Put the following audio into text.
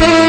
you.